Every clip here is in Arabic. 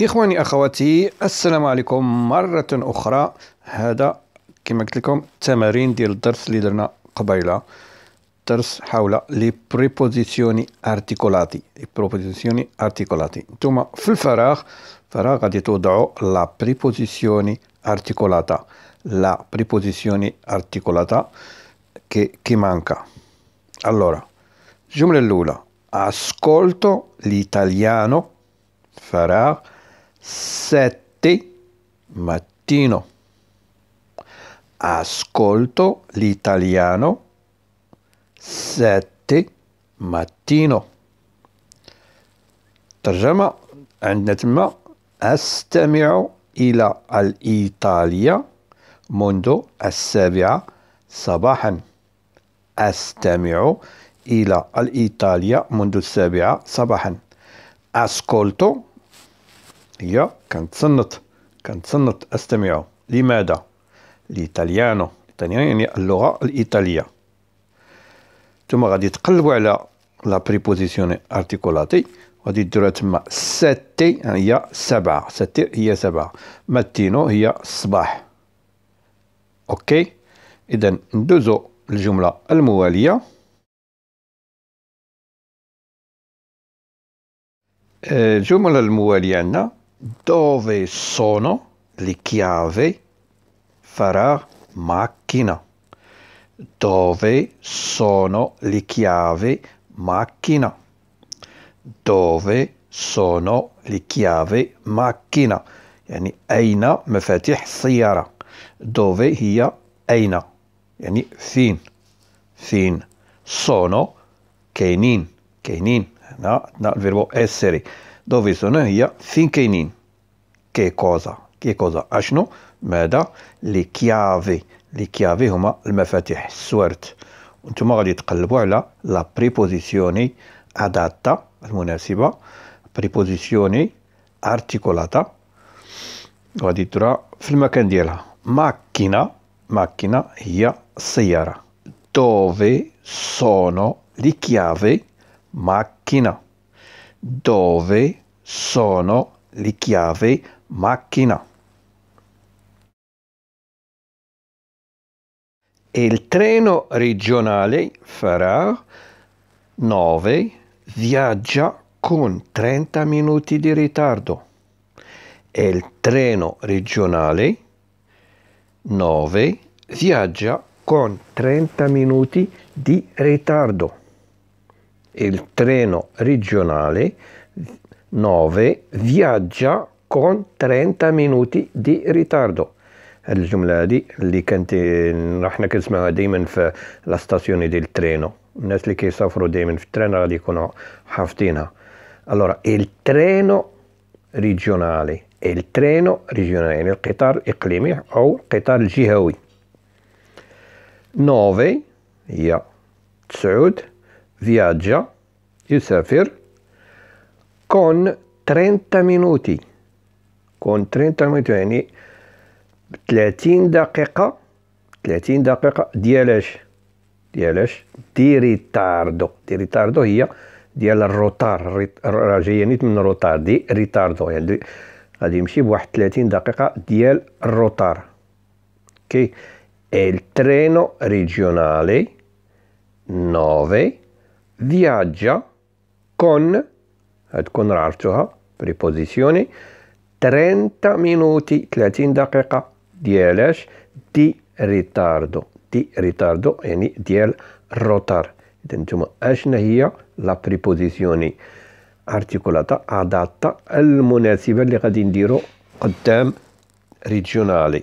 إخواني أخواتي السلام عليكم مرة أخرى. هذا كما قلت لكم تمارين ديال الدرس اللي درنا قبيلة درس حول le preposizioni articolate le preposizioni articolate نتوما في الفراغ فراغ غادي توضعوا la preposizione articolata la preposizione articolata che che manca. Allora الجملة الأولى ascolto l'italiano فراغ. Sette mattino. Ascolto l'italiano. Sette mattino. ترجمة عندنا تما أستمع إلى الإيطالية منذ السابعة صباحا أستمع إلى الإيطالية منذ السابعة صباحا ascolto هي كنتصنت كنتصنت أستمع. لماذا؟ l'italiano l'italiano يعني اللغة الإيطالية. ثم غادي تقلبوا على la preposizione articolata غادي ديروها تما sette هي سبعة. sette هي سبعة. ماتينو هي الصباح أوكي؟ اذا ندوزو الجملة الموالية. الجملة الموالية عندنا dove sono le chiavi farà macchina dove sono le chiavi macchina dove sono le chiavi macchina يعني أين مفاتيح السيارة dove هي أين يعني فين فين sono كاينين كاينين هنا عندنا الفيربو essere dove sono هي فين كاينين che cosa che cosa اشنو ماذا le chiavi le chiavi هما المفاتيح السوارت وأنتم غادي تقلبوا على la preposizione adatta المناسبه preposizione articolata غادي ترى في المكان ديالها macchina macchina هي السياره dove sono le chiavi macchina dove sono le chiavi macchina. Il treno regionale farà 9 viaggia con 30 minuti di ritardo. Il treno regionale 9 viaggia con 30 minuti di ritardo il treno regionale 9 viaggia con 30 minuti di ritardo. هذه الجملة هذه اللي كانت حنا كنسمعوها دائما في la stazione ديال ال treno الناس اللي كيسافروا دائما في ال train غادي يكونوا حافظينها allora il treno regionale il treno regionale يعني القطار الإقليمي أو القطار الجهوي 9 هي تسعود viaggia يسافر con 30 minuti. Con 30 minuti يعني 30 دقيقة 30 دقيقة ديالاش ديالاش di ritardo di ritardo هي ديال ال retard راه جاية نيت من ال retard di ritardo يعني غادي يمشي بواحد 30 دقيقة ديال ال retard OK il treno regionale 9 viaggia con تكون عرفتوها preposizione 30 minuti 30 دقيقة ديالاش di ritardo di ritardo يعني ديال ال retard اذا نتوما اشنا هي la preposizione articolata adatta المناسبة اللي غادي نديرو قدام regionale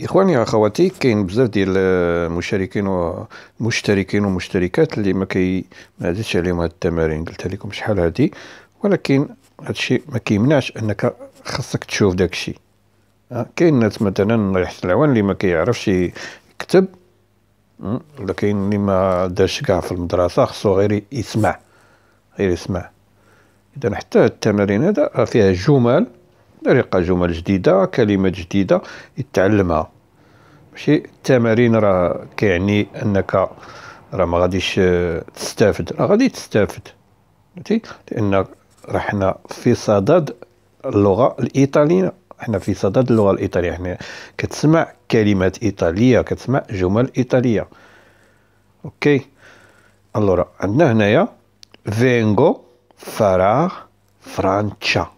إخواني أخواتي كاين بزاف ديال المشاركين ومشتركين ومشتركات اللي ما كي ما زدتش عليهم هاد التمارين. قلتها لكم شحال هادي. ولكن هادشي ما كيمنعش أنك خاصك تشوف داكشي كاين ناس مثلا يحسن العوان اللي ما كيعرفش يكتب ولا كاين اللي ما دارش كاع في المدرسة خصو غير يسمع غير يسمع. اذا حتى التمارين هذا فيها جمل. طريقة جمل جديدة كلمات جديدة يتعلمها. ماشي؟ التمارين راه كيعني أنك راه ما غاديش تستافد. راه غادي تستافد فهمتي؟ لأن راه حنا في صدد اللغة الإيطالية. حنا في صدد اللغة الإيطالية. حنا كتسمع كلمات إيطالية كتسمع جمل إيطالية. أوكي؟ ألورا عندنا هنايا vengo فراغ Francia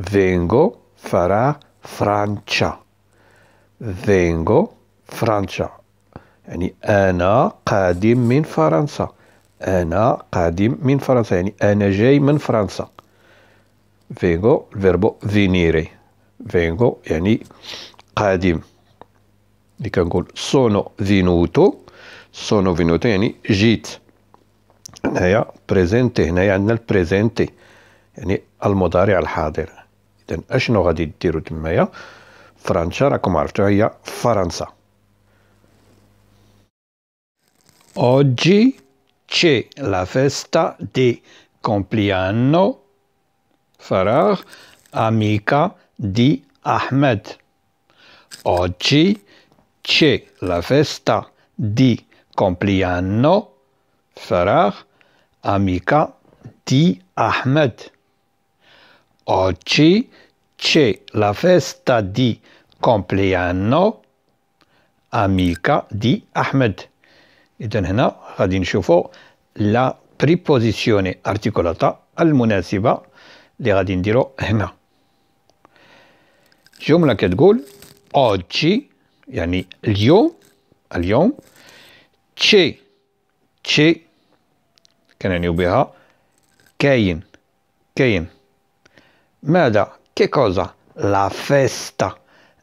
vengo فراغ Francia vengo Francia يعني أنا قادم من فرنسا أنا قادم من فرنسا يعني أنا جاي من فرنسا vengo ال verbo venire vengo يعني قادم اللي كنقول sono venuto sono venuto يعني جيت هنايا presente هنايا عندنا ال presente يعني المضارع الحاضر اذا اشنو غادي ديروا تمايا فرنسا راكم عرفتوا هي فرنسا Oggi c'è la festa di compleanno Farah, amica di Ahmed. Oggi c'è la festa di compleanno Farah, amica di Ahmed. Oggi c'è la festa di compleanno amica di Ahmed. إذا هنا غادي نشوفوا لا بريبوزيسيوني ارتيكولاتا المناسبة اللي غادي نديرو هنا جملة كتقول اوجي يعني اليوم اليوم تشي تشي كنعنيو بها كاين كاين ماذا؟ che cosa؟ la festa.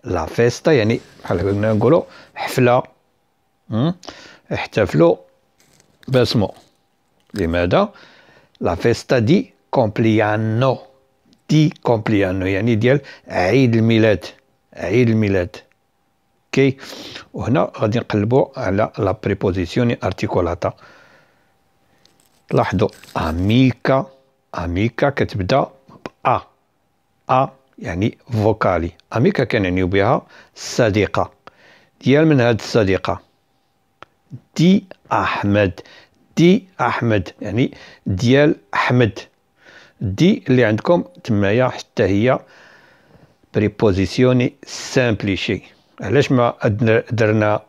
la festa يعني بحال هكا نقولو حفلة احتفلوا باسمو لماذا؟ la festa di compleanno. di compleanno يعني ديال عيد الميلاد. عيد الميلاد. okay؟ وهنا غادي نقلبوا على la preposizione articolata لاحظوا amica. amica كتبدا أ يعني vocale amica كنعنيو بها الصديقه ديال من هاد الصديقة؟ di أحمد. di أحمد يعني ديال أحمد. di اللي عندكم تمايا حتى هي preposizione semplice علاش ما درنا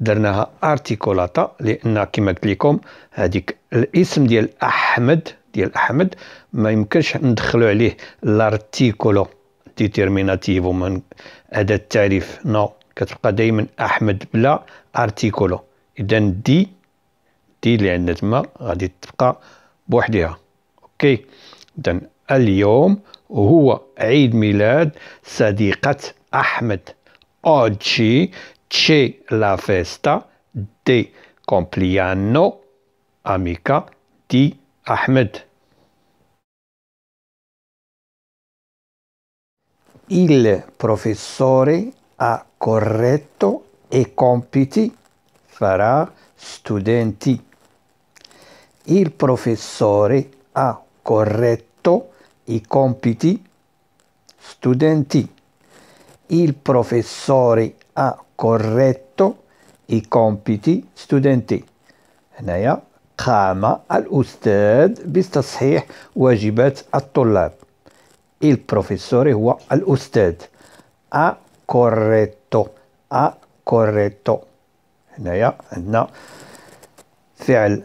درناها articolata لأن كما قلت لكم هذيك الاسم ديال أحمد ديال أحمد ما يمكنش ندخلو عليه l'articolo determinativo. ومن اداه التعريف no كتبقى دائما أحمد بلا articolo. اذا di di اللي عندنا تما غادي تبقى بوحدها. okay؟ اذا اليوم هو عيد ميلاد صديقة أحمد. Oggi c'è la festa di compleanno amica di Ahmed. Il professore ha corretto i compiti farà studenti. Il professore ha corretto i compiti studenti. Il professore ha corretto i compiti studenti. هنايا قام الأستاذ بتصحيح واجبات الطلاب. Professore هو الأستاذ. Ha corretto. Ha corretto. هنايا عندنا فعل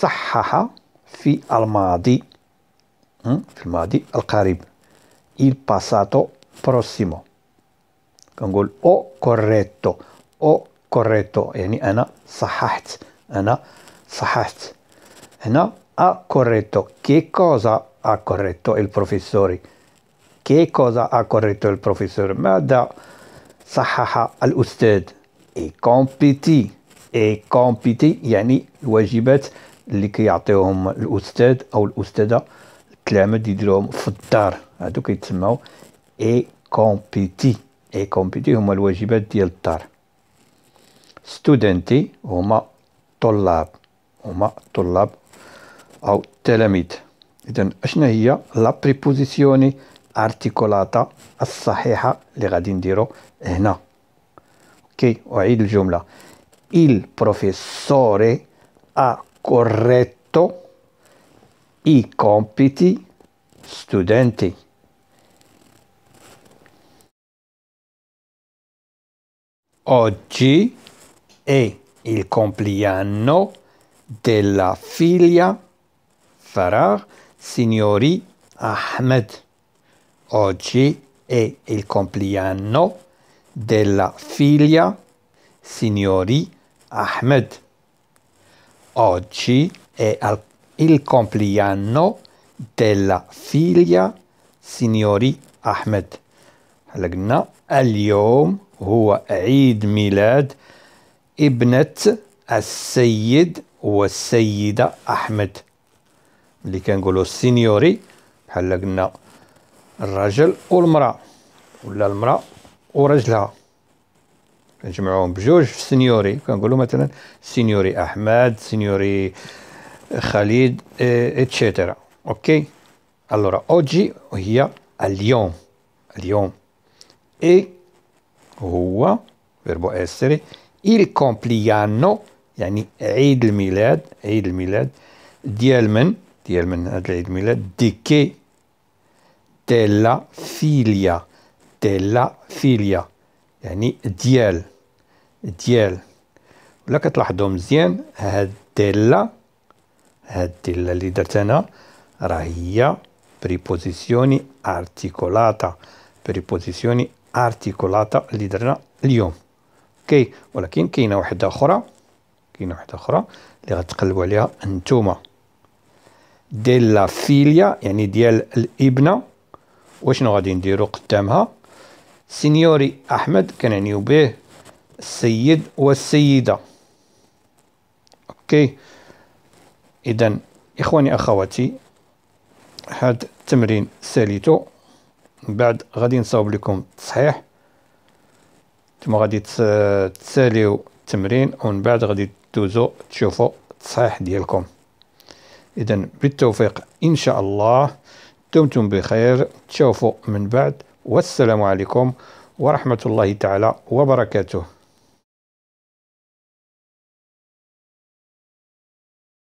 صحح في الماضي في الماضي القريب il passato prossimo كنقول أو كوريتو ho corretto يعني أنا صححت أنا صححت هنا ا cosa ha corretto il professore? Che cosa ha corretto il professore? ماذا صحح الأستاذ i compiti i compiti يعني الواجبات اللي كيعطيوهم الأستاذ أو الأستاذة التلاميذ يديروهم في الدار هادو كيتسماو i compiti i compiti هما الواجبات ديال الدار studenti هما طلاب هما طلاب أو تلاميذ اذا اشنا هي la preposizione articolata الصحيحه اللي غادي نديرو هنا okay اعيد الجمله il professore ha corretto i compiti studenti. Oggi è il compleanno della figlia Farah signori Ahmed. Oggi è il compleanno della figlia signori Ahmed. Oggi è il compleanno della figlia signori أحمد هلا قلنا اليوم هو عيد ميلاد ابنة السيد والسيدة أحمد اللي كنقولوا السينيوري بحال قلنا الرجل والمرأة. ولا المرأة ورجلها. كنجمعوهم بجوج في signori. كنقولوا مثلا signori أحمد signori خالد eccetera okay؟ allora oggi هي اليوم. اليوم. e هو verbo essere il compleanno يعني عيد الميلاد عيد الميلاد ديال من؟ ديال من هذا العيد الميلاد؟ di chi della figlia della figlia يعني ديال. ديال. ولا كتلاحظوا مزيان هاد della هاد della اللي درت أنا راه هي preposizione articolata preposizione articolata اللي درنا اليوم. okay؟ ولكن كاينة واحدة أخرى. كاينة واحدة أخرى اللي غتقلبوا عليها نتوما della figlia يعني ديال الإبنة وشنو غادي نديرو قدامها؟ signori أحمد كنعنيو به السيد والسيدة. okay. اذا إخواني أخواتي هاد التمرين ساليتو. من بعد غادي نصاوب لكم التصحيح نتوما غادي تساليو التمرين ومن بعد غادي دوزو تشوفوا التصحيح ديالكم. اذا بالتوفيق إن شاء الله. دمتم بخير. تشوفوا من بعد. والسلام عليكم ورحمة الله تعالى وبركاته.